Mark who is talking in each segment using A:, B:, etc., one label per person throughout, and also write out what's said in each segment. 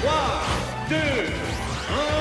A: 3, 2, 1,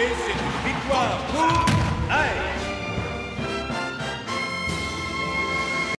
A: et c'est une victoire pour